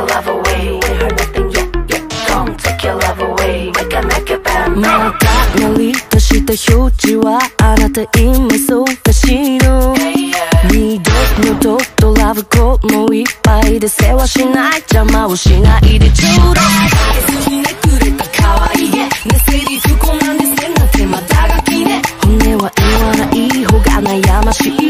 your love away. We heard nothing yet, yet. Take your love away. Make まだりとした表示はあなた今忙しいの二度のドットラブコもいっぱいで世話しない邪魔をしないでちょうだい好きねくれた可愛いねセリフこなんですねなんてまたがきね骨は言わない方が悩ましい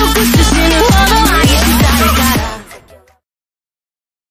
focus just in a